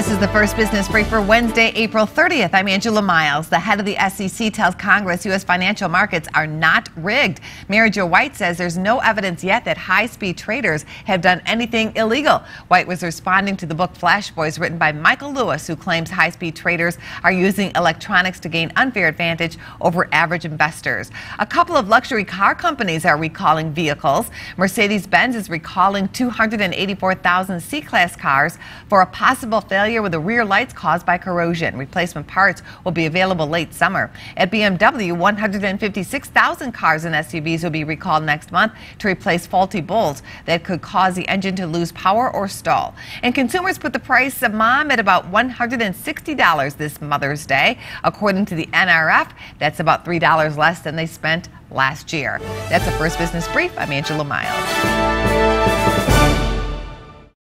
This is the first business brief for Wednesday, April 30th. I'm Angela Miles. The head of the SEC tells Congress U.S. financial markets are not rigged. Mary Jo White says there's no evidence yet that high speed traders have done anything illegal. White was responding to the book Flash Boys, written by Michael Lewis, who claims high speed traders are using electronics to gain unfair advantage over average investors. A couple of luxury car companies are recalling vehicles. Mercedes Benz is recalling 284,000 C Class cars for a possible failure failure with the rear lights caused by corrosion. Replacement parts will be available late summer. At BMW, 156,000 cars and SUVs will be recalled next month to replace faulty bolts that could cause the engine to lose power or stall. And consumers put the price of mom at about $160 this Mother's Day. According to the NRF, that's about $3 less than they spent last year. That's the first business brief. I'm Angela Miles.